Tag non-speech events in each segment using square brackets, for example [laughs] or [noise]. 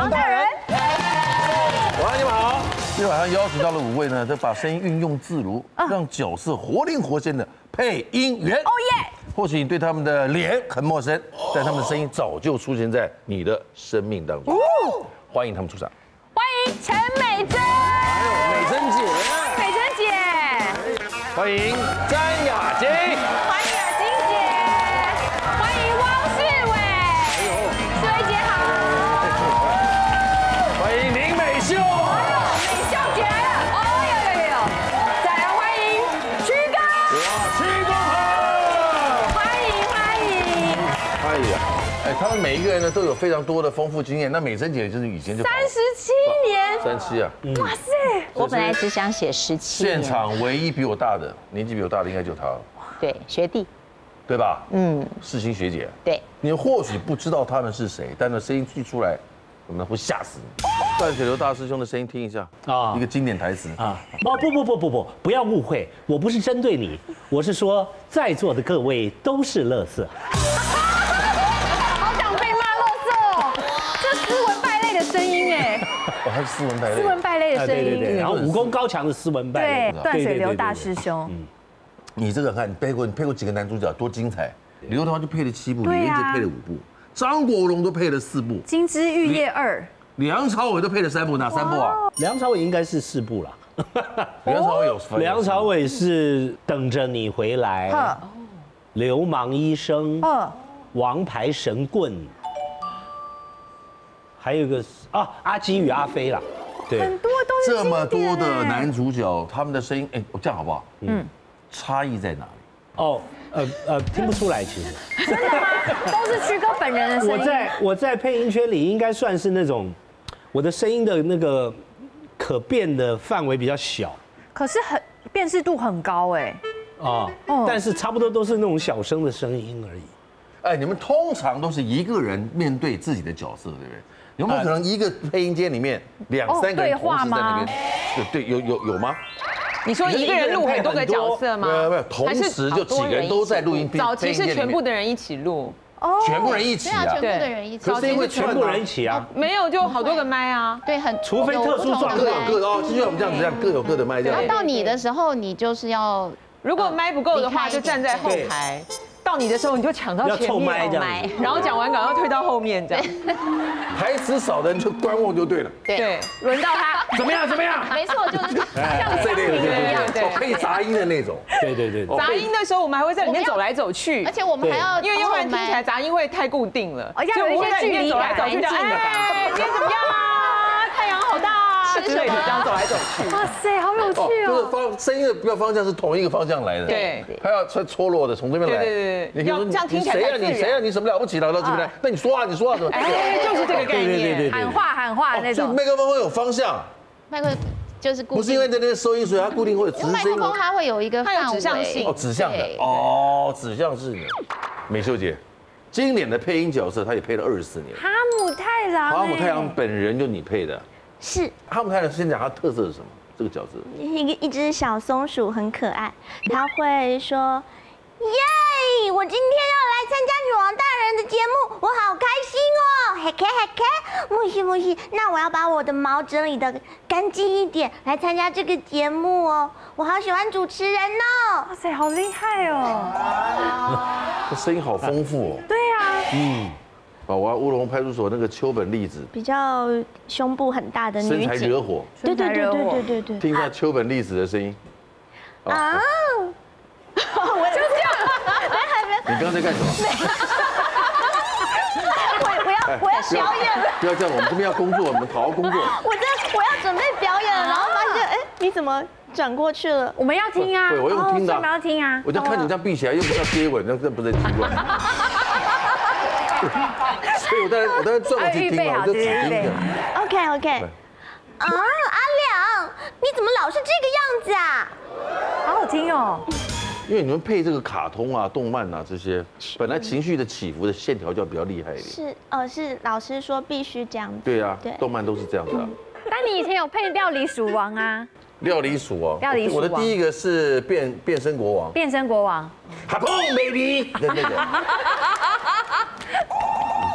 王大人。王你们好，今天晚上邀请到了五位呢，都把声音运用自如，让角色活灵活现的配音员。哦耶！或许你对他们的脸很陌生，但他们的声音早就出现在你的生命当中。欢迎他们出场。欢迎陈美珍，还有美珍姐，美珍姐，欢迎詹雅晶，他们每一个人呢都有非常多的丰富经验。那美珍姐就是以前就三十七年，三七啊，哇塞，我本来只想写十七现年，场唯一比我大的，年纪比我大的应该就他了，对学弟，对吧？嗯，世新学姐，对，你或许不知道他们是谁，但那声音一出来，我们会吓死你。断水流大师兄的声音听一下。啊，啊一个经典台词。啊，啊！哦不不不不不，不要误会，我不是针对你，我是说在座的各位都是垃圾。他是斯文败类，斯文败类的啊，声对对对，音，然后武功高强的斯文败类。对，断水流大师兄，你这个看你配过你配过几个男主角，多精彩！刘德华就配了七部，李连杰配了五部，张国荣都配了四部，金枝玉叶二，梁朝伟都配了三部，哪三部啊？梁朝伟应该是四部了，[laughs] 梁朝伟有梁朝伟是等着你回来，流氓医生，王牌神棍，还有一个是啊阿基与阿飞啦，对很，多都是这么多的男主角，他们的声音，哎，这样好不好？嗯，差异在哪里？哦呃呃听不出来其实。[laughs] 真的吗？都是曲哥本人的声音。我在我在配音圈里应该算是那种，我的声音的那个可变的范围比较小可是很辨识度很高哎，啊哦，但是差不多都是那种小声的声音而已。哎，你们通常都是一个人面对自己的角色，对不对？有没有可能一个配音间里面两哦三个话同时在那吗边？对对，有有有吗？你说一个人录很多个角色吗？没有没有，同时就几个人都在录音。早期是全部的，人一起录，哦，全部人一起对啊，啊全。部的人一起可，是因为全部人一起啊，没有就好多个麦啊。对，很除非特殊状各有况各的哦，就像我们这样子，这样各有各的麦这样然后。到你的时候，你就是要如果麦不够的话，就站在后排。到你的时候，你就抢到要凑前面，麦这样。然后讲完赶快退到后面这样。[laughs] 台词少的人就观望就对了。对，轮到他，怎么样？怎么样？[laughs] 没错，就是像这类的对对对，对哦配杂音的那种。对对对，杂音的时候我们还会在里面走来走去。而，且我们还要因为要不然听起来杂音会太固定了，哦要所以我们会在里面走来走去，哎，今天怎么样之类的，这样走来走去。哇塞，好有趣哦，就是哦。方声音的不要方向是同一个方向来的。对，他要穿搓落的从这边来。对对对对你要这样听起来你谁啊？你谁啊？你什么了不起的？到这边来，那你说啊，你说啊，怎么？哎，就是这个概对对对对念。喊话喊话的那就种，麦克风会有方向，麦克就是固定，不是因为在那边收音，所以它固定会有只因为麦克风它会有一个它有指向性哦，指向的哦，指向式的。美秀姐，经典的配音角色，她也配了二十四年。哈姆太郎，哈姆太郎本人就你配的。是哈姆太郎先讲他特色是什么？这个角色一个一只小松鼠，很可爱。它会说：“耶！我今天要来参加女王大人的节目，我好开心哦！嘿嘿嘿嘿，木西木西，那我要把我的毛整理的干净一点，来参加这个节目哦。我好喜欢主持人哦。哇塞，好厉害哦。[laughs] 这声音好丰富哦。对啊，嗯，把我乌龙派出所那个秋本丽子，比较胸部很大的身女警，材惹火，对对对对对对对。听一下秋本丽子的声音。啊啊！[laughs] 我就这样，[laughs] 你刚刚在干什么？[laughs] 我我要我要表演了。不要这样，我们这边要工作，我们好好工作。我这我要准备表演了，然后发现，哎，你怎么转过去了？我们要听啊，对我用听的啊哦所以我们要听啊。我就看你这样闭起来，又不是要接吻，那这不是奇怪。[laughs] 所以我当然我当然转过去听嘛，我就只听的。OK OK。啊，阿良，你怎么老是这个样子啊？好好听哦。因为你们配这个卡通啊、动漫啊这些，本来情绪的起伏的线条就要比较厉害一点。是，呃，是老师说必须这样子。对啊对，动漫都是这样的啊。但你以前有配料理鼠王啊，料理鼠王，料理鼠王我的第一个是变变身国王，变身国王。哈砰 baby，对对对。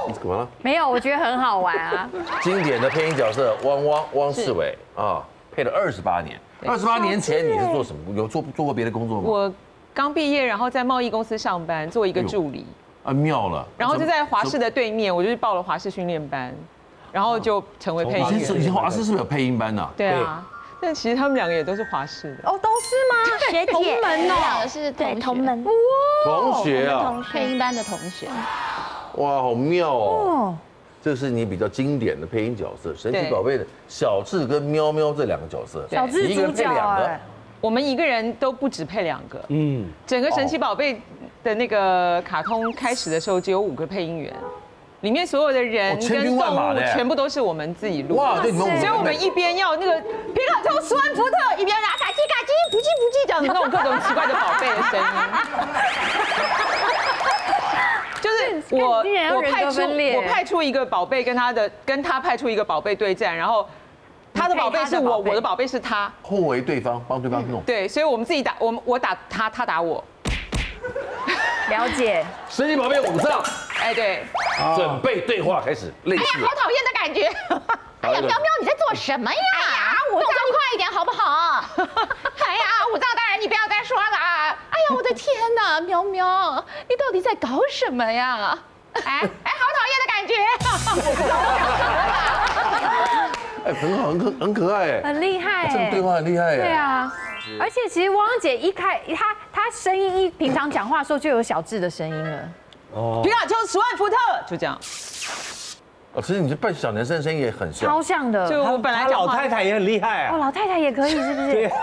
你干嘛了？没有，我觉得很好玩啊。经典的配音角色汪汪汪世伟啊，配了二十八年。二十八年前你是做什么？有做做过别的工作吗？我刚毕业，然后在贸易公司上班，做一个助理，啊，妙了。然后就在华视的对面，我就去报了华视训练班，然后就成为配音以前是以前。华视是不是有配音班呐？对啊，但其实他们两个也都是华氏的。哦，都是吗？学姐同门两哦个。是对，同门同学啊，同学。配音班的同学。哇，好妙哦。哦，这是你比较经典的配音角色，神奇对宝贝的小智跟喵喵这两个角色，小智你一个人主角配两个哎，我们一个人都不止配两个，嗯，整个神奇宝贝的那个卡通开始的时候只有五个配音员，里面所有的人跟动物全部都是我们自己录。哇，对你们所以我们一边要那个皮卡丘、斯万福特，一边拿卡叽卡叽、不叽不叽这样 [laughs] 子弄各种奇怪的宝贝的声音。就是我我派出我派出一个宝贝跟他的跟他派出一个宝贝对战，然后他的宝贝是我，我的宝贝是他。互为对方，帮对方弄。对，所以我们自己打，我们我打他，他打我。了解。神奇宝贝五藏，哎，对，准备对话开始，类似好讨厌的感觉！[laughs] 哎呀，喵喵，你在做什么呀？哎呀，动作快一点好不好？[laughs] 哎呀，武藏大人，你不要再说了！哎呀，我的天哪，[laughs] 喵喵，你到底在搞什么呀？哎哎，好讨厌的感觉！哎，很好，很可很可爱哎，很厉害哎这个对话很厉害哎。对啊，而且其实汪汪姐一开她她声音一平常讲话的时候就有小智的声音了，哦皮，卡丘、十万伏特，就这样。哦，其实你这扮小男生声音也很像超。像的。就我本来讲老太太也很厉害哦，啊，老太太也可以是不是？对啊，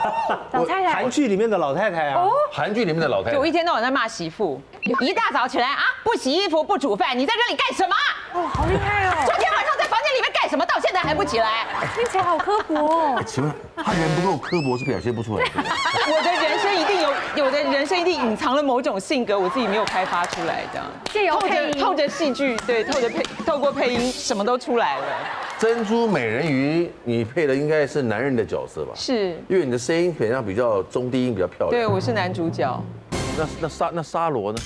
老太太韩剧里面的老太太啊，韩剧里面的老太就我一，天到晚在骂媳妇，一大早起来啊，不洗衣服不煮饭，你在这里干什么？哦，好厉害哦，昨天晚上在房间里面干什么？到现在还不起来？听起来好刻薄哦哎。请问他人不够刻薄是表现不出来的。我的人生一定有，有的人生一定隐藏了某种性格，我自己没有开发出来，这样。借由透配音着透着戏剧，对，透着配，透过配音，什么都出来了。珍珠美人鱼，你配的应该是男人的角色吧？是，因为你的声音好像比较中低音比较漂亮对，我是男主角。那那沙那沙罗呢？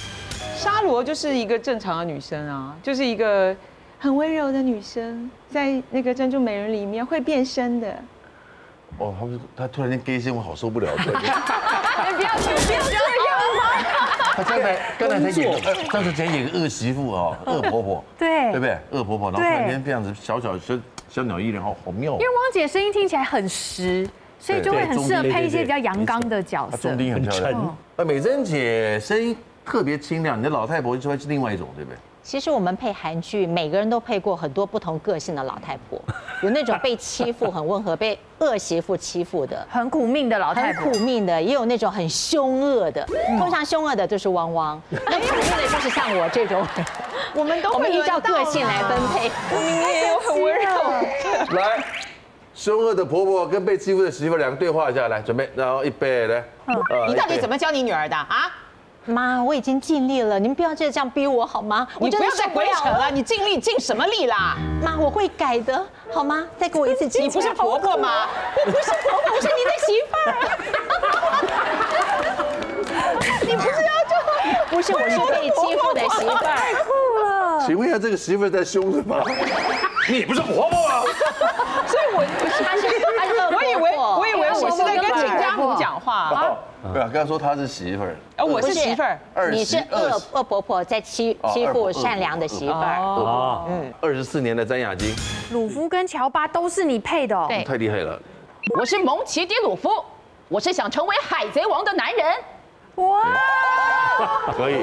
沙罗就是一个正常的女生啊，就是一个很温柔的女生，在那个珍珠美人里面会变身的。哦，他们他突然间 gay 声，我好受不了。[laughs] 你不要不要这样吗？他刚才刚才才演刚才才演个恶媳妇啊，恶婆婆，[laughs] 对对不对？恶婆婆，然后突然间这样子小小小小鸟依人，好好妙哦因。为汪姐声音听起来很实，所以就会很适合配一些比较阳刚的角色她中。低很漂亮很沉。呃，美珍姐声音特别清亮，你的老太婆就会是另外一种，对不对？其实我们配韩剧，每个人都配过很多不同个性的老太婆，[laughs] 有那种被欺负很温和，被恶媳妇欺负的，很苦命的老太婆很苦，命的，也有那种很凶恶的。通常凶恶的就是汪汪，[laughs] 那苦命的就是像我这种。我们都我们依照个性来分配。我明明也有很温柔。来，凶恶的婆婆跟被欺负的媳妇两个对话一下，来准备，然后预备来。呃你到底怎么？么教你女儿的啊？妈，我已经尽力了，你们不要再这样逼我好吗？我不要再鬼扯了，你尽力尽什么力啦？妈，我会改的，好吗？再给我一次机会。你不是婆婆吗？我不是婆婆，我是您的媳妇儿。[laughs] 你不是要就不是，我是被欺负的媳妇儿。请问一下，这个媳妇在凶什么？[laughs] 你不是婆婆啊？所以我不是，她是她是我是在跟秦家母讲话，啊，对啊，刚刚说他是媳妇儿，啊，我是媳妇儿。你是恶恶婆婆在欺欺负善良的媳妇儿。哦，嗯，二十四年的詹雅金，鲁夫跟乔巴都是你配的哦。对，太厉害了。我是蒙奇迪鲁夫，我是想成为海贼王的男人。哇，可以，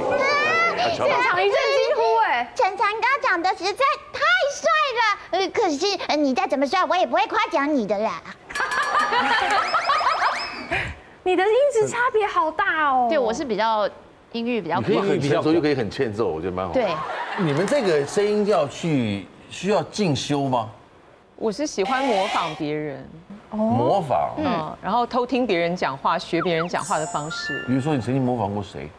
现场一阵惊呼哎！陈长刚长得实在太帅了，呃，可是呃你再怎么帅，我也不会夸奖你的啦。[laughs] 你的音质差别好大哦。对，我是比较音域比较可以广。很成熟，又可以很欠揍，我觉得蛮好。对，你们这个声音要去需要进修吗？我是喜欢模仿别人，模仿，嗯，然后偷听别人讲话，学别人讲话的方式。比如说你曾经模仿过谁？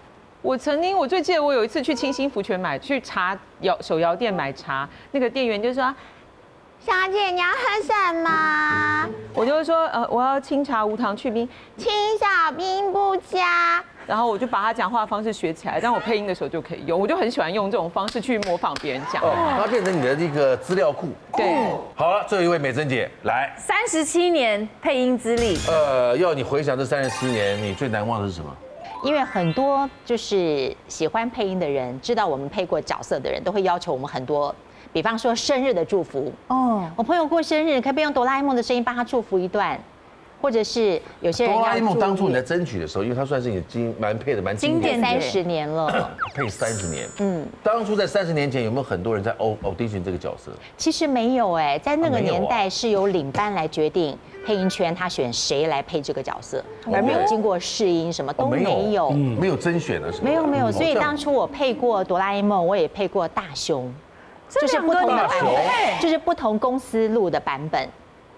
我曾经，我最记得我有一次去清新福泉买去茶摇手摇店买茶，那个店员就说，小姐，你要喝什么？我就说，呃，我要清茶无糖去冰，清小冰不加。然后我就把他讲话的方式学起来，当我配音的时候就可以用。我就很喜欢用这种方式去模仿别人讲。哦，它变成你的一个资料库。对，好了，最后一位美珍姐来，三十七年配音资历，呃，要你回想这三十七年，你最难忘的是什么？因为很多就是喜欢配音的人，知道我们配过角色的人，都会要求我们很多，比方说生日的祝福。哦，我朋友过生日，可不可以用哆啦 A 梦的声音帮他祝福一段？或者是有些人哆啦 A 梦要当初你在祝争取的时候，因为它算是你经蛮配的蛮经经典三十年了，配三十年。嗯，当初在三十年前有没有很多人在 au audition 这个角色？其实没有哎，在那个年代是由领班来决定配音圈他选谁来配这个角色，而没有经过试音，什么都哦没有。没有甄选的是吗？没有没有，哦所以当初我配过哆啦 A 梦，我也配过大雄，就是不同的版本，就是不同公司录的版本。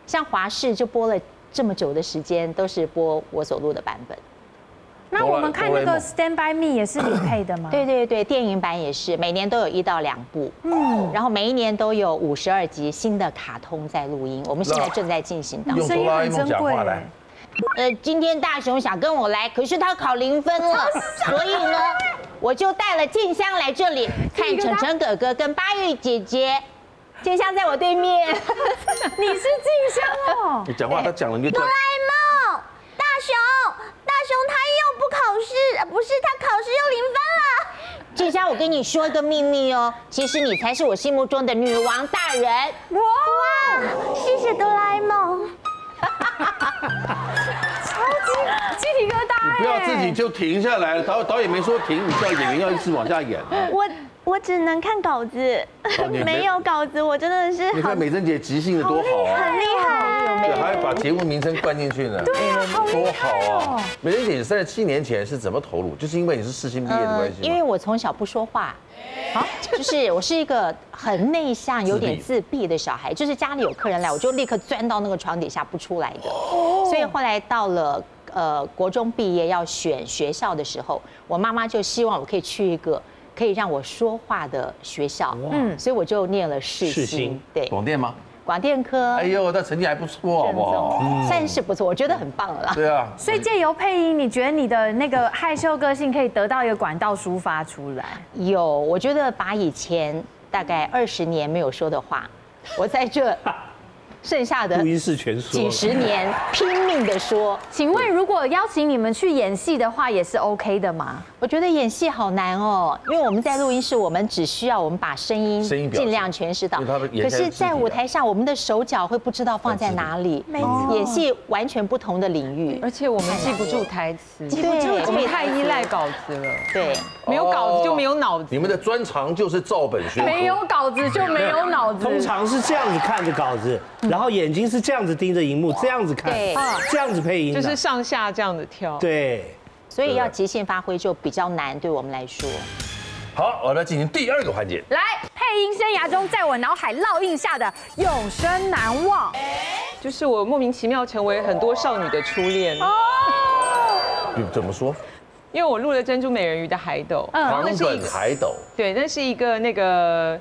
像华视就播了这么久的时间，都是播我所录的版本。那我们看那个 Stand by Me 也是你配的吗？[clears throat] 对对对，电影版也是，每年都有一到两部，嗯，然后每一年都有五十二集新的卡通在录音，我们现在正在进行当中。用哆啦 A 梦讲话来。呃，今天大雄想跟我来，可是他考零分了，所以呢，我就带了静香来这里看晨晨哥哥跟八玉姐姐。静香在我对面，[laughs] 你是静香哦。你讲话，他讲了你就哆啦 A 梦，大雄，大雄他又不考试，呃不是他考试又零分了。静香，我跟你说一个秘密哦，其实你才是我心目中的女王大人。哇，谢谢哆啦 A 梦。鸡皮疙瘩你不要自己就停下来了。导导演没说停，你叫演员要一直往下演。我我只能看稿子 [laughs] 没没有稿子，我真的是你看美珍姐即兴的多好啊！很厉害。对，还把节目名称灌进去呢，对多好啊！美珍姐三十七年前是怎么投入？就是因为你是世新毕业的关系吗？因为我从小不说话，啊，就是我是一个很内向、有点自闭的小孩，就是家里有客人来，我就立刻钻到那个床底下不出来的。所以后来到了呃国中毕业要选学校的时候，我妈妈就希望我可以去一个可以让我说话的学校，嗯，所以我就念了世新，对，广电吗？广电科哎，呦，那成绩还不错，好不好？宗，算是不错，我觉得很棒了啦。对啊，所以借由配音，你觉得你的那个害羞个性可以得到一个管道抒发出来？有，我觉得把以前大概二十年没有说的话，[laughs] 我在这剩下的录音室全说几。十年拼命的说。请问，如果邀请你们去演戏的话，也是 OK 的吗？我觉得演戏好难哦，因为我们在录音室，我们只需要我们把声音声音尽量诠释到可是，在舞台上，我们的手脚会不知道放在哪里。没错演戏完全不同的领域，而且我们记不住台词，记不住我们太依赖稿子了，对。没有稿子就没有脑子。你们的专长就是照本宣科。没有稿子就没有脑子。通常是这样子看着稿子，然后眼睛是这样子盯着荧幕，这样子看对，这样子配音，就是上下这样子跳。对。所以要即兴发挥就比较难，对我们来说。好，我来进行第二个环节。来，配音生涯中在我脑海烙印下的永生难忘。就是我莫名其妙成为很多少女的初恋，哦怎么说？因为我录了《珍珠美人鱼》的海斗，然后唐本那是一个海斗，对，那是一个那个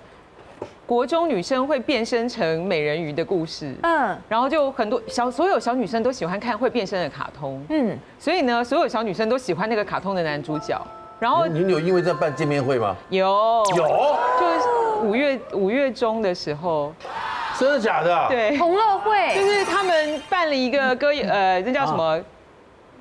国中女生会变身成美人鱼的故事。嗯。然后就很多小所有小女生都喜欢看会变身的卡通，嗯，所以呢，所有小女生都喜欢那个卡通的男主角。然后你有因为在办见面会吗？有。有，就是五月五月中的时候，真的假的？，对，同乐会。就是他们办了一个歌，呃，那叫什么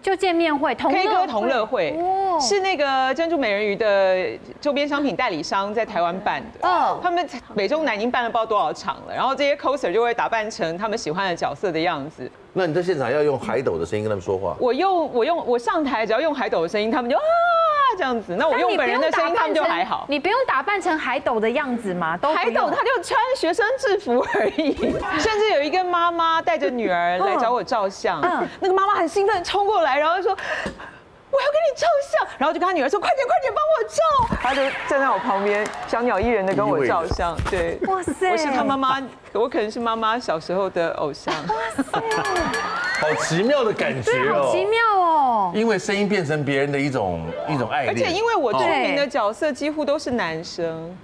就见面会，同 K 歌乐同乐会哦，是那个珍珠美人鱼的周边商品代理商在台湾办的。嗯他们北中南已经办了不知道多少场了，然后这些 coser 就会打扮成他们喜欢的角色的样子。那你在现场要用海斗的声音跟他们说话。我用我用我上台只要用海斗的声音，他们就啊这样子。那我用本人的声音，他们就还好。你不用打扮成海斗的样子吗？都海斗他就穿学生制服而已，[laughs] 甚至有一个妈妈带着女儿来找我照相，嗯那个妈妈很兴奋冲过来，然后说。我要跟你照相，然后就跟他女儿说：“快点，快点，帮我照。”他就站在我旁边，小鸟依人的跟我照相。[laughs] 对，哇塞我是他妈妈，我可能是妈妈小时候的偶像。哇塞好奇妙的感觉哦，好奇妙哦。因为声音变成别人的一种一种爱恋，而且因为我出哦名的角色几乎都是男生，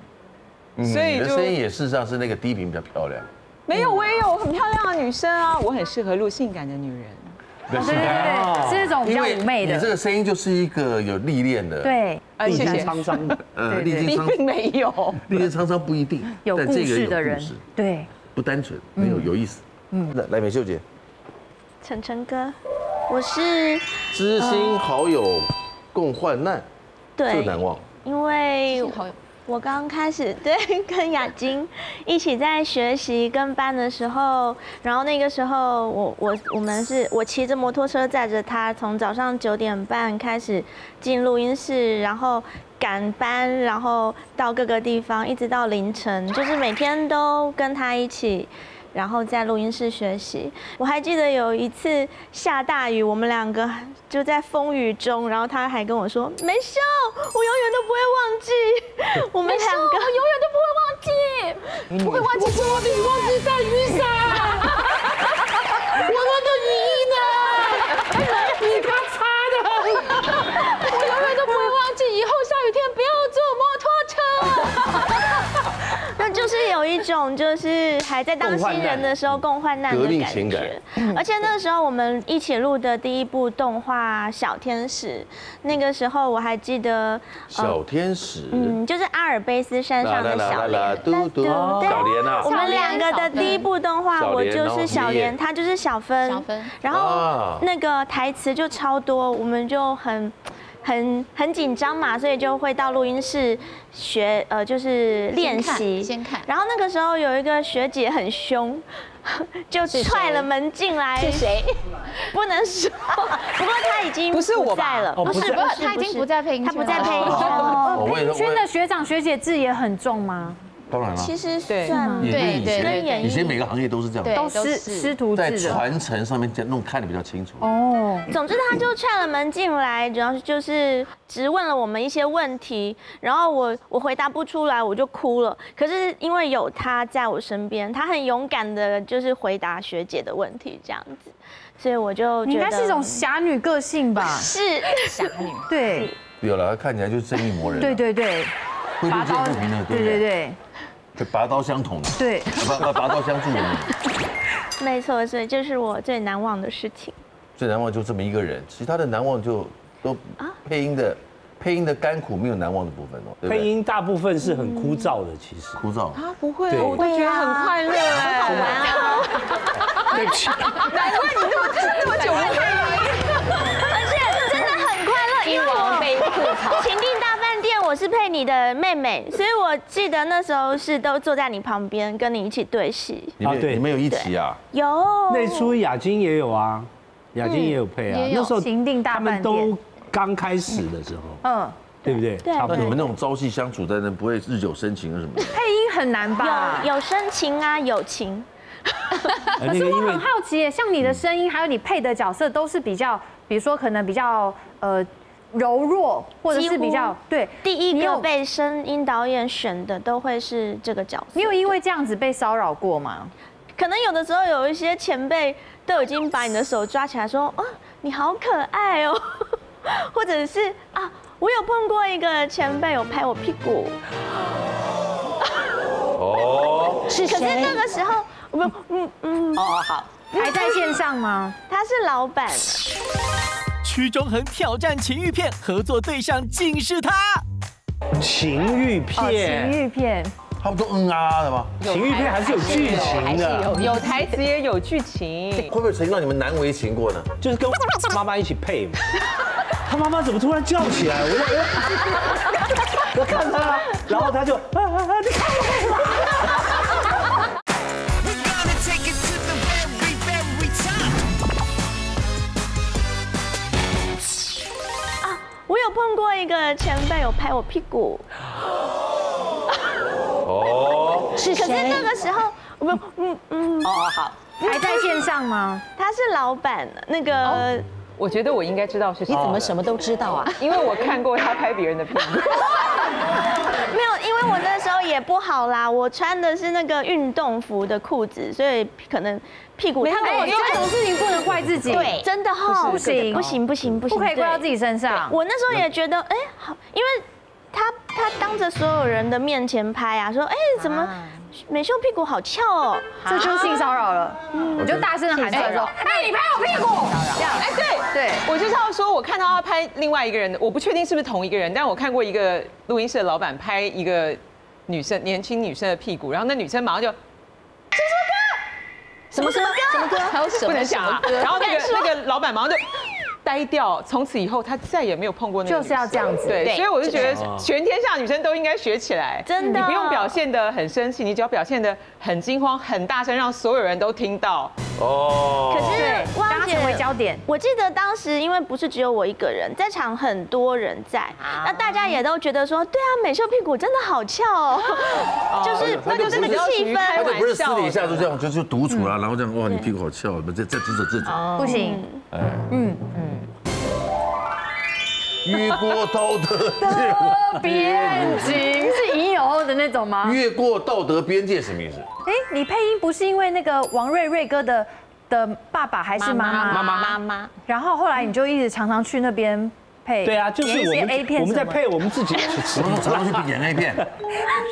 嗯所以你的声音也事实上是那个低频比较漂亮。没有我也有很漂亮的女生啊，我很适合录性感的女人。对对对，是那种比较妩媚的。你这个声音就是一个有历练的，，对，哎，历经。沧桑的，[laughs] 呃，历经沧并并没有，历经沧桑不一定，有故但这个事的人。对，不单纯，没有有意思。嗯，来来，美秀姐，晨晨哥，我是知心好友共患难，对，最，难忘。因为好友我刚开始 [laughs] 对跟雅晶一起在学习跟班的时候，然后那个时候我我我们是我骑着摩托车载着他，从早上九点半开始进录音室，然后赶班，然后到各个地方，一直到凌晨，就是每天都跟他一起。然后在录音室学习，我还记得有一次下大雨，我们两个就在风雨中，然后他还跟我说：“没事，我永远都不会忘记。[laughs] ”我们两个我永远都不会忘记，不会忘记做你忘记带雨伞，[laughs] 我们的雨衣呢？[laughs] 你刚就是有一种就是还在当新人的时候共患难的感情感。觉，而且那个时候我们一起录的第一部动画《小天使》，那个时候我还记得，小天使，嗯，就是阿尔卑斯山上的小莲，嘟嘟，对小莲啊。我，们两个的第一部动画，我就是小莲，他就是小芬，小芬。然后啊。那个台词就超多，我们就很。很很紧张嘛，所以就会到录音室学，呃，就是练习。先看然后那个时候有一个学姐很凶，[laughs] 就踹了门进来。是谁？[laughs] 不能说，[laughs] 不过她已经不是我在了，哦不是不是他已经不在配音圈她不在配音配音圈的学长学姐字也很重吗？当然了，其实对算也跟以对对前以前每个行业都是这样，对都师师徒在。传承上面这样弄看得比较清楚。哦，总之，他就踹了门进来，主要是就是直问了我们一些问题，然后我我回答不出来，我就哭了。可是因为有他在我身边，他很勇敢的，就是回答学姐的问题这样子，所以我就觉得应该是一种侠女个性吧？是侠女。对 [laughs] 有了，看起来就是正义魔人啊，对对对，挥路见不平的，对不对对就拔刀相同的，对，拔 [laughs] 拔拔刀相助的那种。[laughs] 没错，所以这是我最难忘的事情。最难忘就这么一个人，其他的难忘就都配音的配音的甘苦没有难忘的部分哦，对对？配音大部分是很枯燥的，其实。枯燥，啊，不会，对我都觉得很快乐哎，好玩啊！[laughs] 对不起，难怪你这么这么久不配音。而且真的很快乐，因为我被吐槽。情定大我是配你的妹妹，所以我记得那时候是都坐在你旁边，跟你一起对戏。啊对你们有一起啊？有那出雅晶也有啊，雅晶也有配啊。也有那时候情定大他们都刚开始的时候，嗯，对不对？对差不多那你们。那种朝夕相处在那，不会日久生情啊什么的？配音很难吧？有有深情啊，友情。[laughs] 呃可是我很好奇耶，像你的声音，还有你配的角色，都是比较，比如说可能比较呃柔弱，或者是比较对。第一个被声音导演选的都会是这个角色。你有因为这样子被骚扰过吗？可能有的时候有一些前辈都已经把你的手抓起来说：“哦，你好可爱哦。[laughs] ”或者是啊，我有碰过一个前辈有拍我屁股，哦，[laughs] 是可是那个时候不嗯嗯，哦，好，还在线上吗？他是老板，屈中恒挑战情欲片，合作对象竟是他。情欲片，情，欲片，他不都嗯啊啊的吗？情欲片还是有剧情的，有台词也有剧情，会不会曾经让你们难为情过呢？就是跟妈妈一起配嘛。[laughs] 他妈妈怎么突然叫起来？我就我 [laughs] 我看他，然后他就啊啊啊！你看我我有碰过一个前辈有拍我屁股，哦，是可是那个时候不嗯嗯，哦，好，还在线上吗？他是老板，那个我觉得我应该知道是谁。你怎么什么都知道啊？[laughs] 因为我看过他拍别人的屁股。[laughs] 没有，因为我那时候也不好啦，我穿的是那个运动服的裤子，所以可能屁股。他跟我哎，这种事情不能怪自己，对真的哈，不行不行不行不行，不可以怪到自己。己身上。我那时候也觉得，哎，好，因为他他当着所有人的面前拍啊，说，哎，怎么美秀屁股好翘哦，这就是性骚扰了。我就大声的喊出来说：“哎，你拍我屁股！”这样，哎，对对，我就是要说，我看到他拍另外一个人的，我不确定是不是同一个人，但我看过一个录音室的老板拍一个女生年轻女生的屁股，然后那女生马上就什么歌？什么歌？还有什么？不能讲啊，然后那个那个老板马上就。呆掉，从此以后他再也没有碰过那个。就是要这样子，对，所以我就觉得全天下女生都应该学起来，真的，你不用表现的很生气，你只要表现的很惊慌、很大声，让所有人都听到。哦。可是汪姐为焦点，我记得当时因为不是只有我一个人在场，很多人在，那大家也都觉得说，对啊，美秀屁股真的好翘哦，[laughs] 就是那就是那个气氛，他就不是私底下就这样，就就独处啦，然后这样哇，你屁股好翘，这这这种这种不行，哎，嗯。嗯。越过道德边境是已有的那种吗？越过道德边界什么意思？哎，你配音不是因为那个王瑞瑞哥的的爸爸还是妈妈？妈妈妈妈。然后后来你就一直常常去那边配。对啊，就是我们 A 片，我们在配我们自己。我们常常去演 A 片。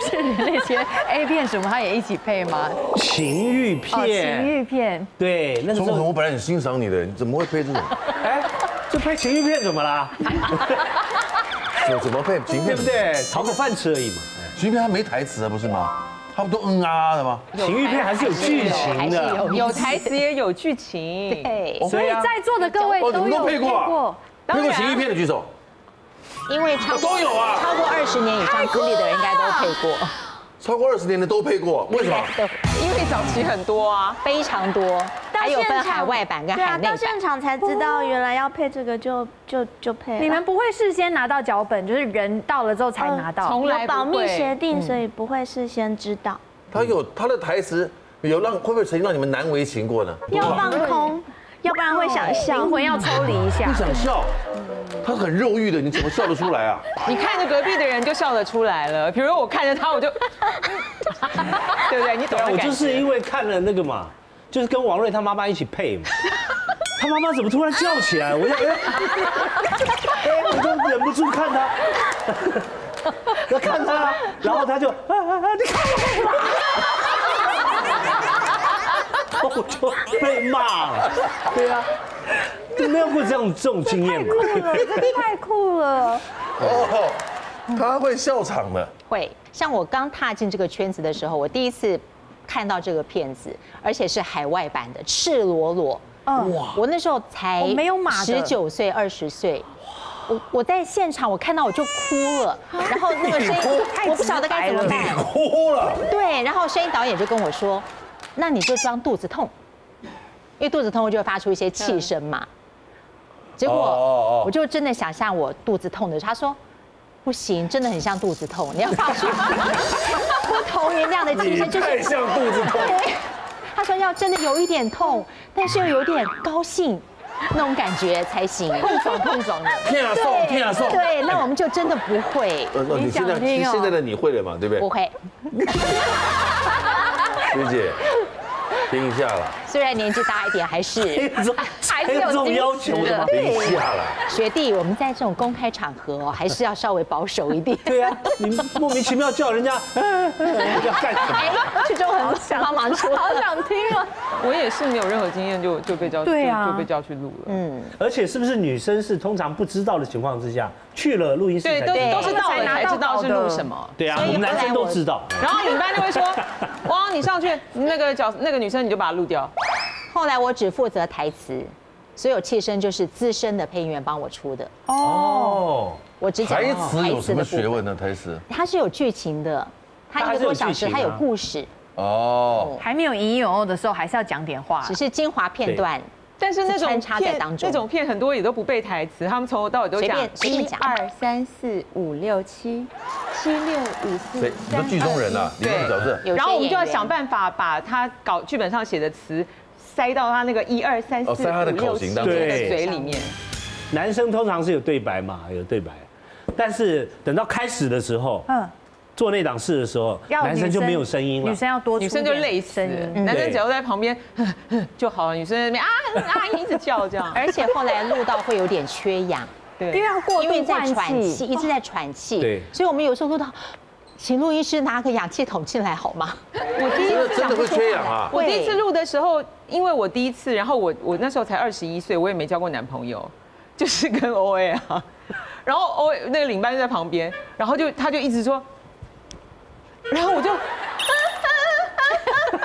是那些 A 片什么，他也一起配吗？情欲片。情欲片。对，那时候我本来很欣赏你的，你怎么会配这种？哎。就拍情欲片怎么啦？怎怎么配情欲片？对不对？讨口饭吃而已嘛。情欲片它没台词啊，不是吗？他们都嗯啊的吗？情欲片还是有剧情的，有台词也有剧情。对，所以在座的各位都有配过。配过情欲片的举手。因为超都有啊，超过二十年以上资历的人应该都配过。超过二十年的都配过，为什么？因为早期很多啊，非常多，还有分海外版跟海内版。到现场才知道，原来要配这个就就就配。你们不会事先拿到脚本，就是人到了之后才拿到，从来保密协定，所以不会事先知道。他有他的台词，有让会不会曾经让你们难为情过呢？要放空。要不然会想笑，灵魂要抽离一下。不想笑，他很肉欲的，你怎么笑得出来啊？[laughs] 你看着隔壁的人就笑得出来了。比如我看着他，我就，[laughs] [laughs] 对不对？你懂我就是因为看了那个嘛，就是跟王瑞他妈妈一起配嘛。[laughs] 他妈妈怎么突然叫起来？我就哎，我就忍不住看他，[laughs] 要看他，然后他就啊啊啊！你看我。[laughs] 我就被骂了，对啊，没有过这样这种经验吗？太酷了，太酷了！哦，他会笑场的。会，像我刚踏进这个圈子的时候，我第一次看到这个片子，而且是海外版的，赤裸裸。哇！我那时候才没有马十九岁、二十岁。我我在现场，我看到我就哭了，[laughs] 然后那个声音，我不晓得该怎么办。哭了。对，然后声音导演就跟我说。那你就装肚子痛，因为肚子痛就会发出一些气声嘛。结果我就真的想象我肚子痛的，他说不行，真的很像肚子痛，你要发出 [laughs] 不同音量的气声，就是太像肚子痛。他说要真的有一点痛，但是又有点高兴那种感觉才行，碰爽碰爽的。骗啊送，骗啊送。对，那我们就真的不会。呃，你现在现在的你会了嘛？对不对？不会。[laughs] 学姐。听一下了，虽然年纪大一点，还是 [laughs] 还是有这种要求的。对学弟，我们在这种公开场合，[laughs] 还是要稍微保守一点。对呀，你莫名其妙叫人家 [laughs] 要干什么？去就很想帮忙说，好想听啊！我也是没有任何经验，就就被叫，对啊，就被叫去录了。嗯，而且是不是女生是通常不知道的情况之下去了录音室？对，都都是到了才知道是录什么。对啊，我们男生都知道。然后领班就会说：“哇，你上去，那个角那个女生你就把它录掉。”后来我只负责台词，所有气声就是资深的配音员帮我出的。哦，我只讲台词有什么学问呢？台词它是有剧情的，它一个多小时，它有故事。哦，还没有引有的时候，还是要讲点话，只是精华片段。但是那种片，那种片很多也都不背台词，他们从头到尾都讲一二三四五六七七六五四。对，你说剧中人啊，里面的角色。然后我们就要想办法把他搞剧本上写的词塞到他那个一二三四五六七的嘴里面。男生通常是有对白嘛，有对白，但是等到开始的时候，嗯。做那档事的时候，男生就没有声音了，女生要多，女生就累死，男生只要在旁边 [laughs] 就好了，女生在那边啊 [laughs] 啊一直叫这样，而且后来录到会有点缺氧，对，因为要过因为在喘气，一直在喘气，对，所以我们有时候录到请录音师拿个氧气筒进来好吗？[laughs] 我第一次真的会缺氧啊！我第一次录的时候，因为我第一次，然后我我那时候才二十一岁，我也没交过男朋友，就是跟 O A 啊，然后 O A 那个领班就在旁边，然后就他就一直说，然后我就。[laughs]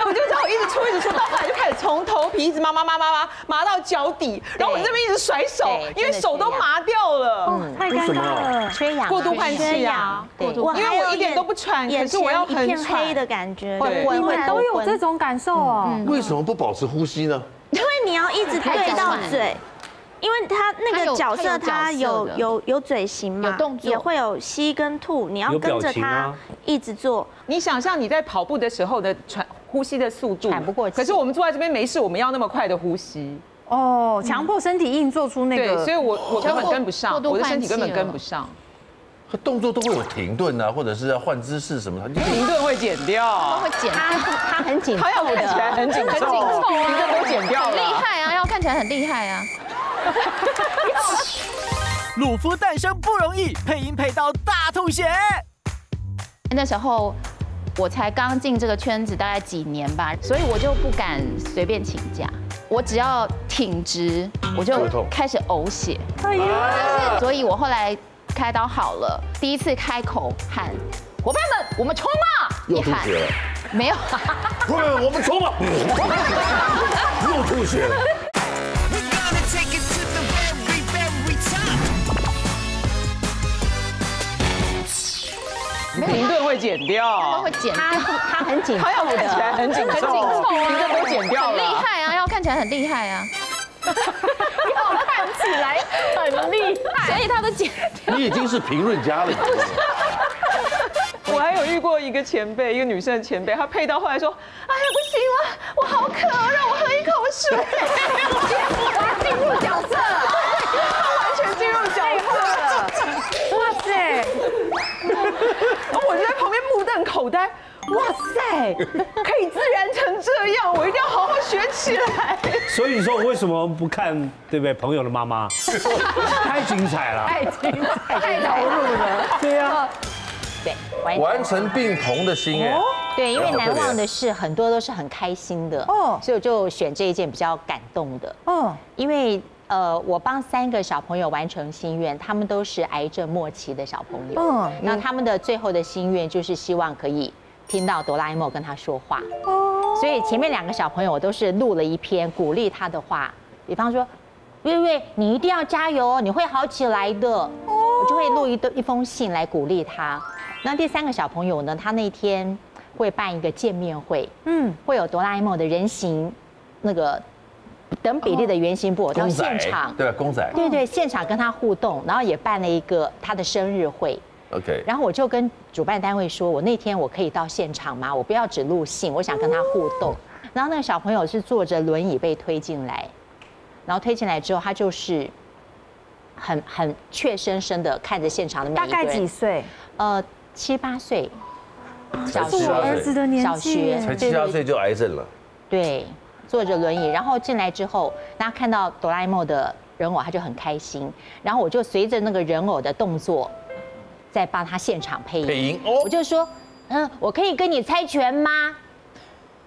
我就这样，一直搓，一直搓，到后来就开始从头皮一直麻麻麻麻麻麻到脚底，然后我这边一直甩手，因为手都麻掉了。太尴尬了，缺氧，过度换气啊，对，因为我一点都不喘，可是我要很黑的感觉，你们都有这种感受哦。为什么不保持呼吸呢？因为你要一直对到嘴。因为他那个角色，他有有有嘴型嘛，也会有吸跟吐，你要跟着他一直做。你想象你在跑步的时候的喘呼吸的速度，喘不过。可是我们坐在这边没事，我们要那么快的呼吸。哦，强迫身体硬做出那个，对，所以我我根本跟不上，我的身体根本跟不上。动作都会有停顿啊，或者是要换姿势什么的。停顿会剪掉，会剪，他他很紧，他要看起来很紧凑，停顿都剪掉了。厉害啊，要看起来很厉害啊。[laughs] 鲁夫诞生不容易，配音配到大吐血。那时候我才刚进这个圈子，大概几年吧，所以我就不敢随便请假。我只要挺直，我就开始呕血。哎呀！所以我后来开刀好了，第一次开口喊伙伴们，我们冲啊！又吐血了。没有。伙伴们，我们冲吧！[laughs] 又吐血了。停顿会剪掉，会剪他他很紧，他要看起来很紧凑，停顿都剪掉了。很厉害啊，要看起来很厉害啊。要看起来很厉害，所以他都剪掉。你已经是评论家了。我还有遇过一个前辈，一个女生的前辈，她配到后来说：“哎呀，不行了，我好渴，让我喝一口水。” [laughs] 进入角色，他完全进入角色了。哇塞！我就在旁边目瞪口呆。哇塞，可以自然成这样，我一定要好好学起来。所以你说我为什么不看，对不对？朋友的妈妈，[laughs] 太精彩了，太精彩，太投入了。对呀，对，完成并同的心愿。对，因为难忘的事很多都是很开心的哦，所以我就选这一件比较感动的哦，因为。呃，我帮三个小朋友完成心愿，他们都是癌症末期的小朋友。嗯，那他们的最后的心愿就是希望可以听到哆啦 A 梦跟他说话。哦，所以前面两个小朋友我都是录了一篇鼓励他的话，比方说，瑞瑞，你一定要加油哦，你会好起来的。哦，我就会录一一封信来鼓励他。那第三个小朋友呢，他那天会办一个见面会，嗯，会有哆啦 A 梦的人形那个。等比例的圆形布偶到现场，对公仔，对对，现场跟他互动，然后也办了一个他的生日会。OK，然后我就跟主办单位说，我那天我可以到现场吗？我不要只录信，我想跟他互动。然后那个小朋友是坐着轮椅被推进来，然后推进来之后，他就是很很怯生生的看着现场的每一个人。大概几岁？呃，七八岁，小学儿子的年纪，才七八岁就癌症了。对。坐着轮椅，然后进来之后，大家看到哆啦 A 梦的人偶，他就很开心。然后我就随着那个人偶的动作，在帮他现场配音。配音哦，我就说，嗯，我可以跟你猜拳吗？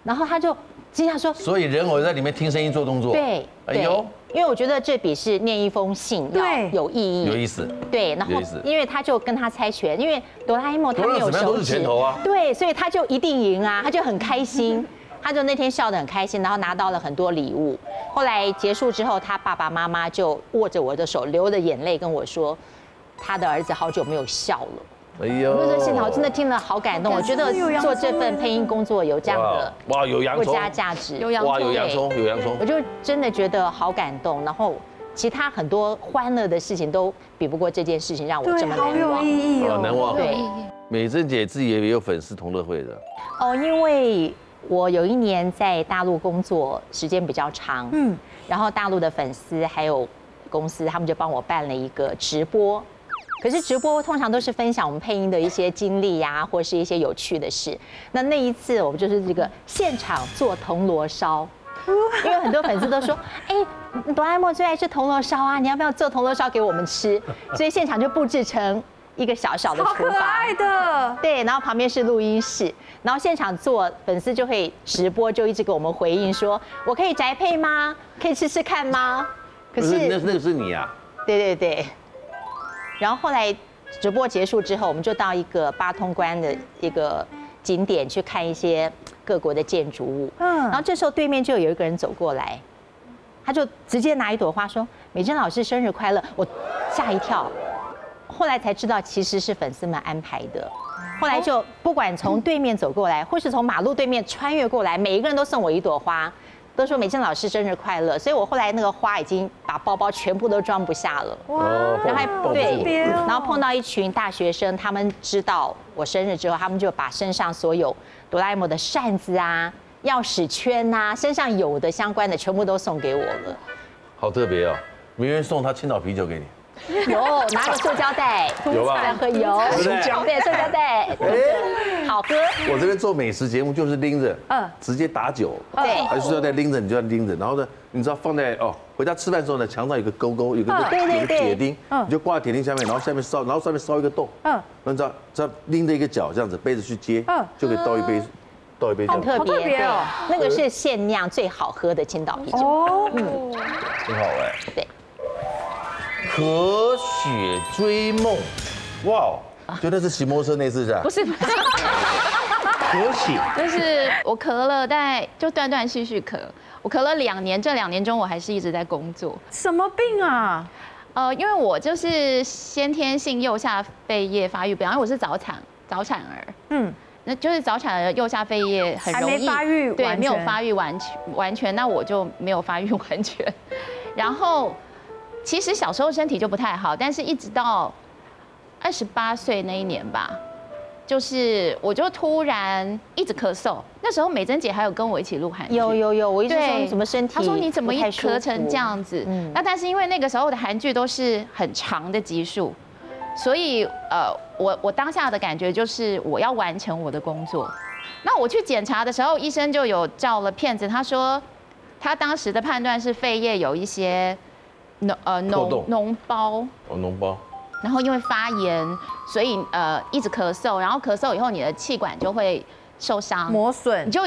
然后他就经常说，所以人偶在里面听声音做动作。对，哎呦，因为我觉得这比是念一封信要有意义，有意思。对，然后因为他就跟他猜拳，因为哆啦 A 梦他没有手指，对，所以他就一定赢啊，他就很开心。他就那天笑得很开心，然后拿到了很多礼物。后来结束之后，他爸爸妈妈就握着我的手，流着眼泪跟我说，他的儿子好久没有笑了。哎呦！那个现场我真的听了好感动。我觉得做这份配音工作有这样的哇，有洋葱，附加价值，有洋葱，有洋葱，有洋葱。我就真的觉得好感动。然后其他很多欢乐的事情都比不过这件事情让我这么难忘。好有意义哦，难忘。对，美珍姐自己也有粉丝同乐会的。哦，因为。我有一年在大陆工作时间比较长，嗯，然后大陆的粉丝还有公司，他们就帮我办了一个直播。可是直播通常都是分享我们配音的一些经历呀，或是一些有趣的事。那那一次我们就是这个现场做铜锣烧，因为很多粉丝都说，哎，哆啦 A 梦最爱吃铜锣烧啊，你要不要做铜锣烧给我们吃？所以现场就布置成一个小小的好可厨房，爱的。对，然后旁边是录音室，然后现场做粉丝就会直播，就一直给我们回应说，我可以宅配吗？可以吃吃看吗？可是那是，那个是你啊，对对对，然后后来直播结束之后，我们就到一个八通关的一个景点去看一些各国的建筑物，嗯然后这时候对面就有一个人走过来，他就直接拿一朵花说：“美珍老师生日快乐！”我吓一跳，后来才知道其实是粉丝们安排的。后来就不管从对面走过来，或是从马路对面穿越过来，每一个人都送我一朵花，都说美珍老师生日快乐。所以我后来那个花已经把包包全部都装不下了。哇，然后还对住，然后碰到一群大学生，他们知道我生日之后，他们就把身上所有哆啦 A 梦的扇子啊、钥匙圈呐、身上有的相关的全部都送给我了。好特别哦。没人送他青岛啤酒给你，[laughs] 有拿个塑胶袋，有吧？在喝油，对塑胶袋，好喝。我这边做美食节目就是拎着，嗯。直接打酒，对。还是要再拎着，你就要拎着，然后呢，你知道放在哦，回家吃饭的时候呢，墙上有个勾勾，有个有个铁钉嗯，你就挂在铁钉下面，然后下面烧，然后上面烧一个洞，嗯。嗯，那你知道，只要拎着一个脚这样子背着去接嗯，就可以倒一杯，倒一杯很特别，好特别哦。对那个是限量最好喝的青岛啤酒，哦，很好哎。对，可雪追梦，哇，就那是骑摩托车那次是吧不？是，不是可喜，就是我咳了，大概就断断续续咳，我咳了两年，这两年中我还是一直在工作。什么病啊？呃，因为我就是先天性右下肺叶发育不良，因为我是早产早产儿，嗯，那就是早产儿右下肺叶很容易还没发育对，完全没有发育完全完全，那我就没有发育完全。然后其实小时候身体就不太好，但是一直到二十八岁那一年吧，就是我就突然一直咳嗽。那时候美珍姐还有跟我一起录韩剧，有有有，我一直说对，你怎么身体？她说你怎么一咳成这？样子？嗯那但是因为那个时候的韩剧都是很长的集数，所以呃，我我当下的感觉就是我要完成我的工作。那我去检查的时候，医生就有照了片子，他说他当时的判断是肺叶有一些脓呃脓脓包。哦，脓包，然后因为发炎，所以呃一直咳嗽，然后咳嗽以后你的气管就会受伤，磨损。你，就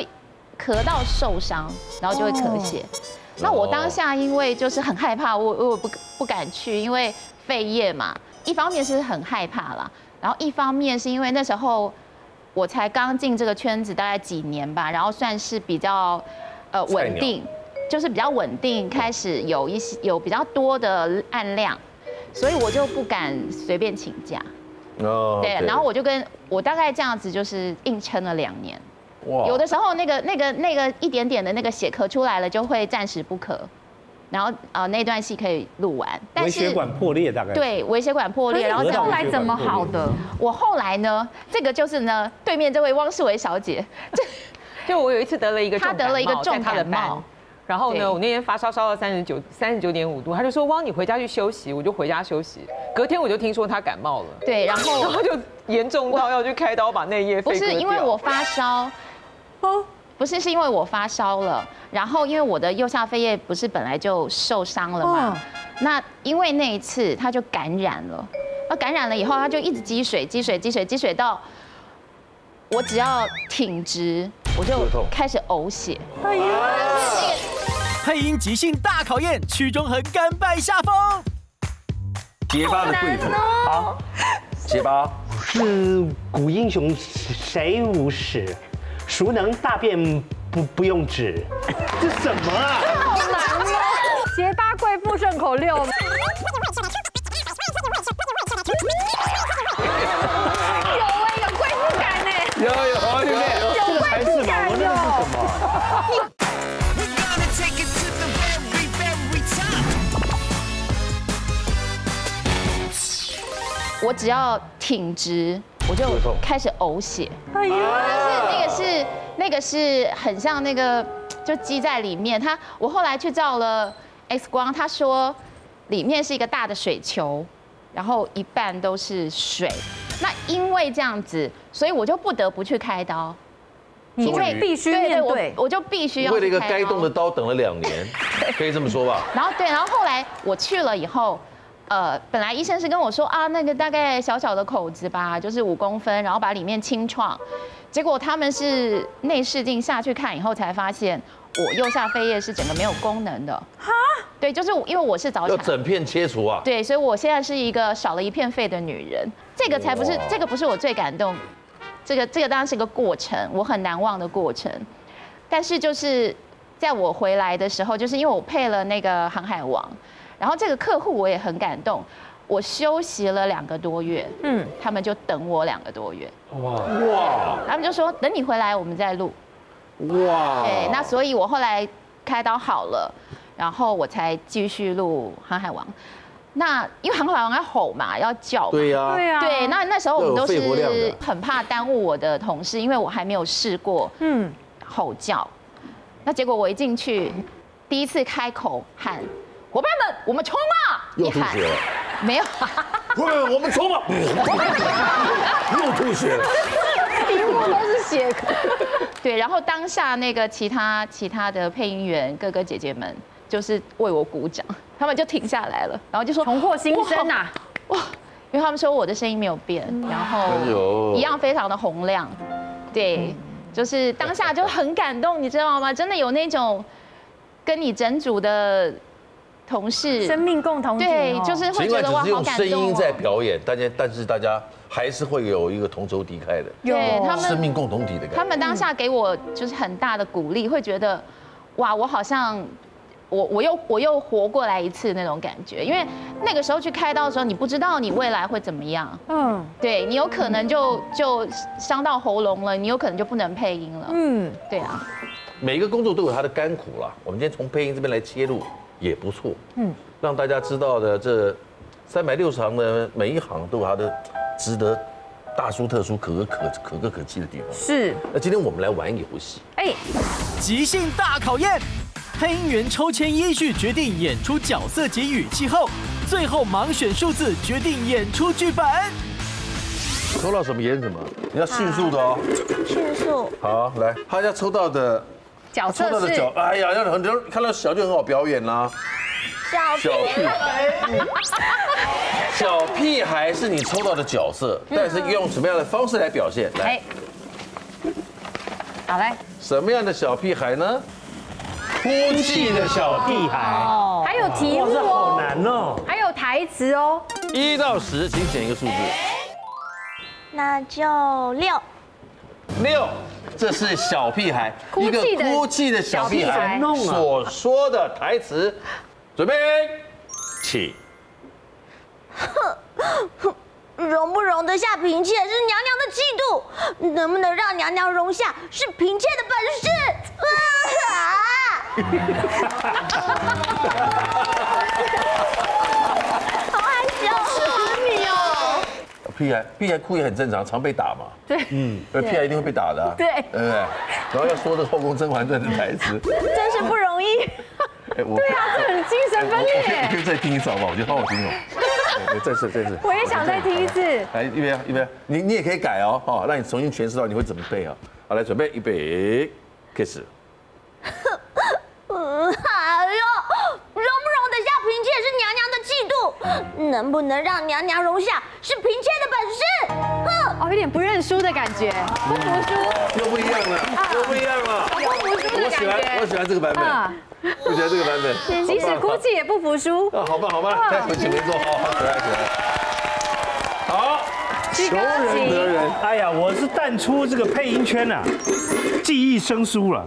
咳到受伤，然后就会咳血。那我当下因为就是很害怕，我我不不敢去，因为肺叶嘛，一方面是很害怕啦，然后一方面是因为那时候我才刚进这个圈子大概几年吧，然后算是比较呃稳定，就是比较稳定，开始有一些有比较多的案量，所以我就不敢随便请假。哦对，然后我就跟我大概这样子就是硬撑了两年。哇有的时候那个那个那个一点点的那个血咳出来了，就会暂时不咳，然后呃那段戏可以录完，但是微血管破裂大概。，对微血管破裂，然后后来怎么好的？我后来呢，这个就是呢，对面这位汪世维小姐，这就我有一次得了一个重她得了一个重感冒，然后呢，我那天发烧烧到三十九三十九点五度，他就说汪你回家去休息，我就回家休息。隔天我就听说他感冒了，对，然后 [laughs] 然后就严重到要去开刀把内叶不是因为我发烧，不是是因为我发烧了，然后因为我的右下肺叶不是本来就受伤了嘛，那因为那一次他就感染了，那感染了以后他就一直积水积水积水积水到我只要挺直我就开始呕血，配音即兴大考验，曲中恒甘拜下风。结巴的贵妇，好，结巴，是古英雄谁无耻？孰能大便不不用纸？这什么啊？好难哦。结巴贵妇顺口溜，[laughs] 有哎，有贵妇感呢，有有我只要挺直我就开始呕血。哎呀，但是那个是那个是很像那个就积在里面。他我后来去照了 X 光，他说里面是一个大的水球，然后一半都是水。那因为这样子，所以我就不得不去开刀。因为必须面对。我就必须要为了一个该动的刀等了两年，[laughs] 可以这么说吧？然后对，然后后来我去了以后，呃，本来医生是跟我说啊，那个大概小小的口子吧，就是五公分，然后把里面清创。结果他们是内视镜下去看以后才发现，我右下肺叶是整个没有功能的。哈？对，就是因为我是早产，要整片切除啊。对，所以我现在是一个少了一片肺的女人。这个才不是，这个不是我最感动。这个这个当然是个过程，我很难忘的过程。但是就是在我回来的时候，就是因为我配了那个航海王，然后这个客户我也很感动。我休息了两个多月，嗯，他们就等我两个多月，哇。哇，他们就说等你回来我们再录，哇，对，那所以我后来开刀好了，然后我才继续录《航海王》。那因为《航海王》要吼嘛，要叫，对呀，对呀，对，那那时候我们都是很怕耽误我的同事，因为我还没有试过，嗯，吼叫。那结果我一进去，第一次开口喊。伙伴们，我们冲啊！又吐血了，没有。伙伴们，我们冲啊！[laughs] 又吐血了，一幕都是血。[laughs] 对，然后当下那个其他其他的配音员哥哥姐姐们就是为我鼓掌，他们就停下来了，然后就说重获新生呐！哇，因为他们说我的声音没有变，然后一样非常的洪亮。对，就是当下就很感动，你知道吗？真的有那种跟你整组的。同事，生命共同体，对，就是会觉得哇，好感动。声音在表演，大家，但是大家还是会有一个同仇敌忾的，对他们生命共同体的感觉。他们当下给我就是很大的鼓励，会觉得哇，我好像我我又我又活过来一次那种感觉。因为那个时候去开刀的时候，你不知道你未来会怎么样，嗯，对你有可能就就伤到喉咙了，你有可能就不能配音了，嗯，对啊。每一个工作都有它的甘苦了，我们今天从配音这边来切入。也不错，嗯，让大家知道的这三百六十行的每一行都有它的值得大书特书、可歌可可歌可泣的地方。是。那今天我们来玩游戏，哎，即兴大考验，配音员抽签依序决定演出角色及语气后，最后盲选数字决定演出剧本。抽到什么演什么，你要迅速的哦。迅速。好，来，他要抽到的。角色的角，哎呀，要很多人看到小就很好表演啦。小屁孩，小屁孩是你抽到的角色，但是用什么样的方式来表现？来，好嘞。什么样的小屁孩呢？哭泣的小屁孩。哦，还有题目哦，好难哦。还有台词哦。一到十，请选一个数字。那就六。六。这是小屁孩，一个哭泣的小屁孩所说的台词，准备起。容不容得下嫔妾是娘娘的气度，能不能让娘娘容下是嫔妾的本事。[laughs] 屁孩，屁孩哭也很正常，常被打嘛。对，嗯，那屁孩一定会被打的。对，对不对？然后要说的《后宫甄嬛传》的台词，[laughs] 真是不容易。[laughs] 对啊，这很精神分裂。你可以再听一次吧？我觉得好好听哦。[laughs] 再次，再次。我也想再听一次。来，一边，一边，你你也可以改哦，哦，让你重新诠释到你会怎么背啊。好，来，准备，预备，开始。能不能让娘娘容下是嫔妾的本事。哼，哦，有点不认输的感觉，不服输。又不一样了，又不一样了。不服输的感觉。我喜欢，我喜欢这个版本。我喜欢这个版本。[laughs] 即使哭泣也不服输。啊，好吧，好吧，再回前面坐，好好可爱可爱。好，求人得人。哎呀，我是淡出这个配音圈呐，记忆生疏了。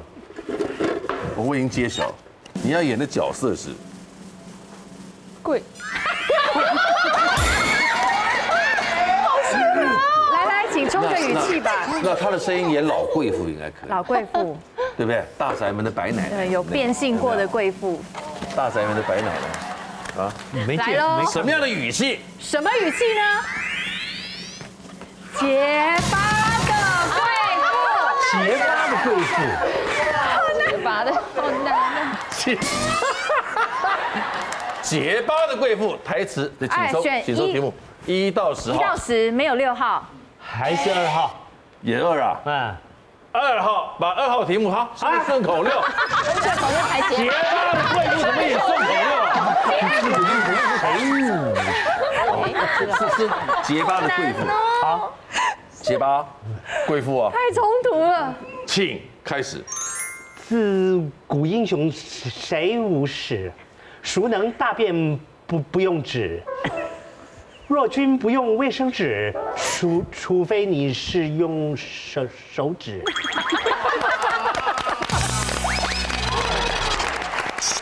我已经揭晓，你要演的角色是贵。[laughs] 来来，请充个语气吧。那他的声音演老贵妇应该可以。老贵妇，对不对？大宅门的白奶奶。对，有变性过的贵妇。大宅门的白奶奶，啊，没来喽。什么样的语气？什么语气呢？结巴的贵妇。结巴的贵妇。结巴的，好难啊。结巴的贵妇台词，请收，请收题目，一到十号，一到十没有六号，还是二号，演二啊，嗯，二号，把二号题目好，顺顺口溜。顺口溜还结结巴的贵妇怎么也顺口溜？是是结巴的贵妇。好，结巴贵妇啊，太冲突了。请开始。自古英雄谁无死？孰能大便不不用纸？若君不用卫生纸，除除非你是用手手指。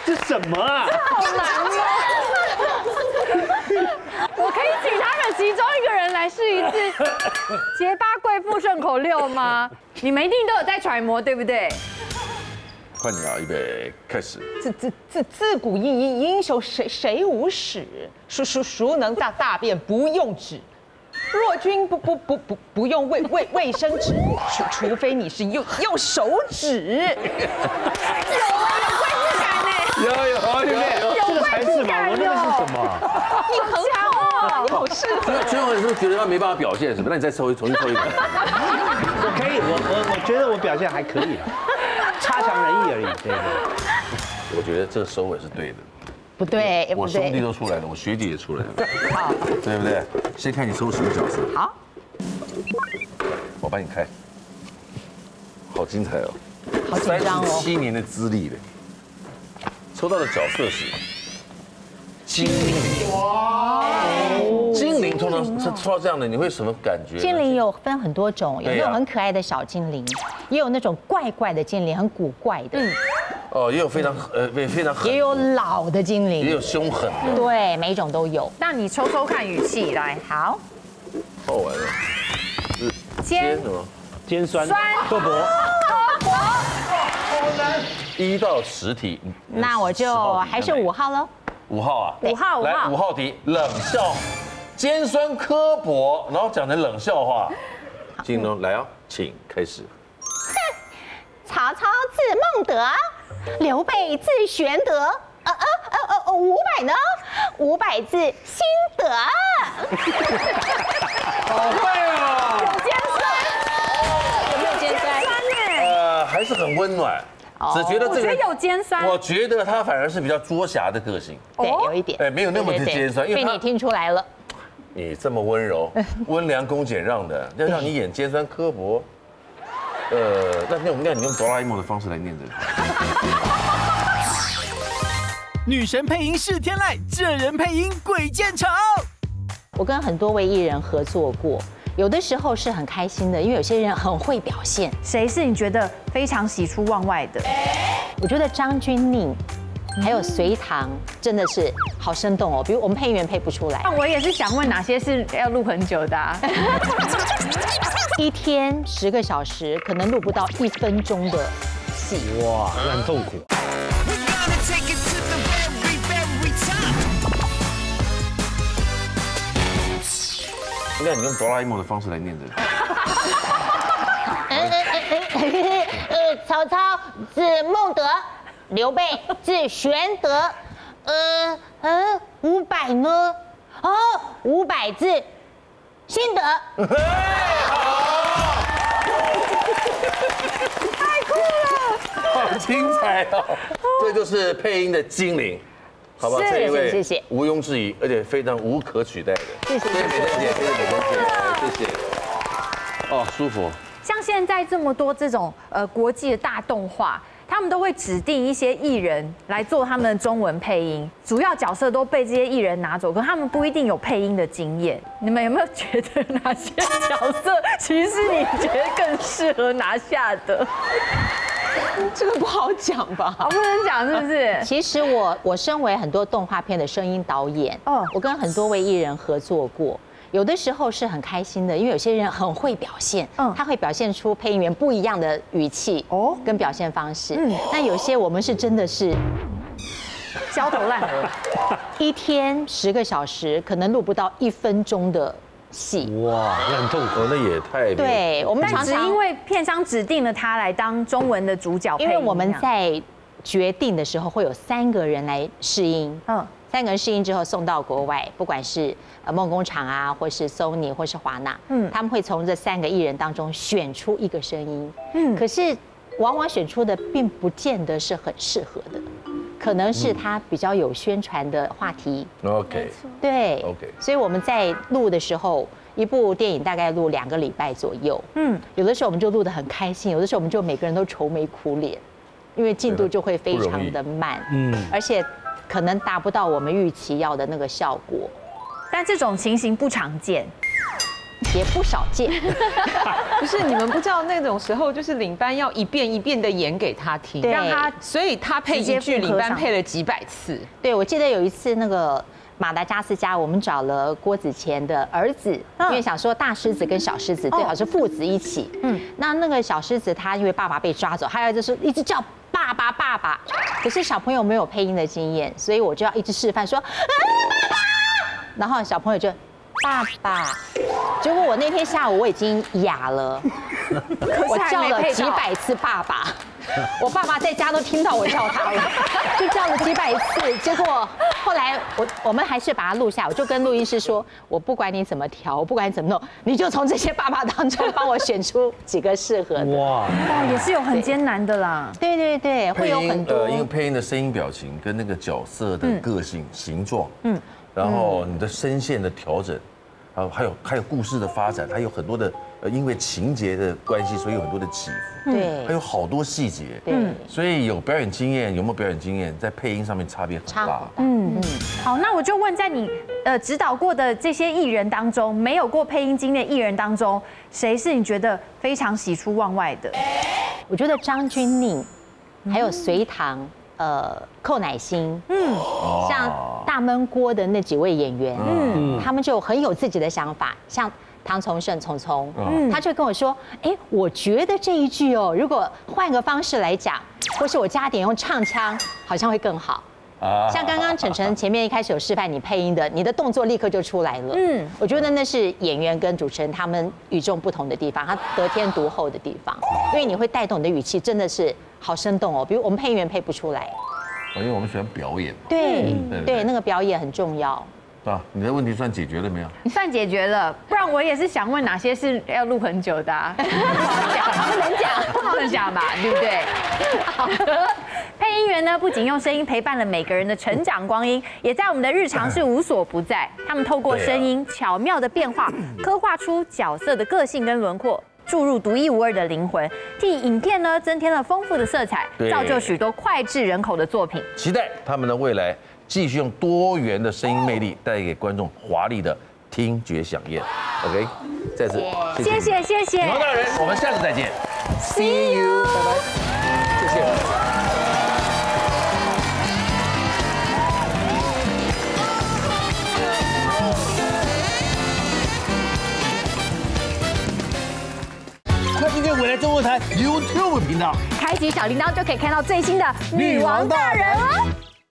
这什么啊？好难哦！[laughs] 我可以请他们其中一个人来试一次结巴贵妇顺口溜吗？你们一定都有在揣摩，对不对？换你啊，预备开始。自自自自古英英英雄谁谁无屎？孰孰孰能大大便不用纸？若君不不不不不用卫卫卫生纸，除除非你是用用手指。有啊有有有有有。这个才是嘛？我那个是什么？你很好啊，你好适合。所以最后是不是觉得他没办法表现什么？那你再抽一重新抽一个。我 [laughs] 可以，我我我觉得我表现还可以啊，差强人意而已。对 [laughs] 对。我觉得这个收尾是对的。不对，不我兄弟。都出来了，我学姐也出来了，[laughs] 好，对不对？先看你抽什么角色。好，我帮你开。好精彩哦！好紧张哦。七年的资历了。抽到的角色是精灵。哇！精灵通常是抽到这样的，你会什么感觉？精灵有分很多种，有那种很可爱的小精灵，也有那种怪怪的精灵，很古怪的，嗯。哦，也有非常呃非非常狠，也有老的精灵，也有凶狠的，对，每一种都有。那你抽抽看语气来，好，好玩的。是尖什么？尖酸酸刻薄，[laughs] 一到十题，那我就还是五号喽。五号啊，五号五来号五号题，冷笑，尖酸刻薄，然后讲成冷笑话。[laughs] 金龙来啊，请开始。曹操字孟德，刘备字玄德，呃呃呃呃，五百呢？五百字心得。[laughs] 好会哦！有尖酸，有没有尖酸？呃，还是很温暖，只觉得这个我觉得有尖酸。我觉得他反而是比较捉侠的个性，对，有一点。哎，没有那么的对对对尖酸，因为被你听出来了。你这么温柔、[laughs] 温良恭俭让的，要让你演尖酸刻薄，呃，那那我们那你用哆啦 A 梦的方式来念这个。[laughs] 女神配音是天籁，这人配音鬼见愁。我跟很多位艺人合作过，有的时候是很开心的，因为有些人很会表现。谁是你觉得非常喜出望外的？我觉得张钧甯还有隋唐真的是好生动哦，比如我们配音员配不出来。那我也是想问哪些是要录很久的、啊？[laughs] 一天十个小时，可能录不到一分钟的戏。哇，那很痛苦。We're gonna take it to the very, very top. 那你用哆啦 A 梦的方式来念这个。[laughs] 呃，曹操字孟德，刘备字玄德，呃呃，五百呢？哦，五百字，心得。[laughs] 好精彩哦！这就是配音的精灵，好吧？是这一位谢谢毋庸置疑，而且非常无可取代的。谢谢谢谢美珍姐，谢谢美珍姐，谢谢。哦，舒服。像现在这么多这种呃国际的大动画，他们都会指定一些艺人来做他们的中文配音，主要角色都被这些艺人拿走，可他们不一定有配音的经验。你们有没有觉得哪些角色其实你觉得更适合拿下的？[laughs] 这个不好讲吧？我，不能讲是不是？[laughs] 其实我我身为很多动画片的声音导演，哦哦，我跟很多位艺人合作过。有的时候是很开心的，因为有些人很会表现，嗯嗯，他会表现出配音员不一样的语气哦哦，跟表现方式。嗯嗯，那有些我们是真的是焦头烂额。[laughs] 一天十个小时，可能录不到一分钟的戏。哇，那很痛苦。哦，那也太……对，我们常常只因为片商指定了他来当中文的主角配，因为我们在决定的时候会有三个人来试音，嗯三个人试音之后送到国外，不管是呃梦工厂啊，或是 Sony 或是华纳，嗯，他们会从这三个艺人当中选出一个声音，嗯，可是往往选出的并不见得是很适合的，可能是他比较有宣传的话题，OK，对，OK，所以我们在录的时候，一部电影大概录两个礼拜左右，嗯，有的时候我们就录得很开心，有的时候我们就每个人都愁眉苦脸，因为进度就会非常的慢，嗯，而且。可能达不到我们预期要的那个效果，但这种情形不常见，也不少见。[laughs] 不是你们不知道那种时候，就是领班要一遍一遍的演给他听，让他，所以他配一句，领班配了几百次。对，我记得有一次那个马达加斯加，我们找了郭子乾的儿子，因为想说大狮子跟小狮子最好是父子一起。嗯，那那个小狮子他因为爸爸被抓走，还有就是一直叫。爸爸，爸爸，可是小朋友没有配音的经验，所以我就要一直示范说，爸爸，然后小朋友就爸爸，结果我那天下午我已经哑了，[laughs] 我叫了几百次爸爸。[laughs] 我爸爸在家都听到我叫他了，[laughs] 就叫了几百次，结果后来我我们还是把它录下。我就跟录音师说，我不管你怎么调，不管你怎么弄，你就从这些爸爸当中帮我选出几个适合的。哇，也是有很艰难的啦。对对对，会有很多。因为配音的声音、表情跟那个角色的个性、形状，嗯，然后你的声线的调整，然后还有还有故事的发展，还有很多的。呃，因为情节的关系，所以有很多的起伏，对，还有好多细节，对，所以有表演经验，有没有表演经验，在配音上面差别很大。嗯嗯，好，那我就问，在你呃指导过的这些艺人当中，没有过配音经验艺人当中，谁是你觉得非常喜出望外的？我觉得张钧甯，还有隋唐，呃，寇乃馨，嗯，像大闷锅的那几位演员，嗯，他们就很有自己的想法，像。唐崇盛，聪聪，他就跟我说：“哎，我觉得这一句哦，如果换个方式来讲，或是我加点用唱腔，好像会更好。像刚刚晨晨前面一开始有示范你配音的，你的动作立刻就出来了。嗯，我觉得那是演员跟主持人他们与众不同的地方，他得天独厚的地方，因为你会带动你的语气，真的是好生动哦。比如我们配音员配不出来，因为我们喜欢表演。对对，那个表演很重要。”啊，你的问题算解决了没有？你算解决了，不然我也是想问哪些是要录很久的，[laughs] 不好讲，不能讲，不能讲吧，对不对？好的，配音员呢，不仅用声音陪伴了每个人的成长光阴，也在我们的日常是无所不在。他们透过声音巧妙的变化，刻画出角色的个性跟轮廓，注入独一无二的灵魂，替影片呢增添了丰富的色彩，造就许多脍炙人口的作品。期待他们的未来。继续用多元的声音魅力带给观众华丽的听觉响宴。OK，再次谢谢谢谢王大人，我们下次再见，See you，拜拜，谢谢。未来中文台 YouTube 频道，开启小铃铛就可以看到最新的女王大人哦。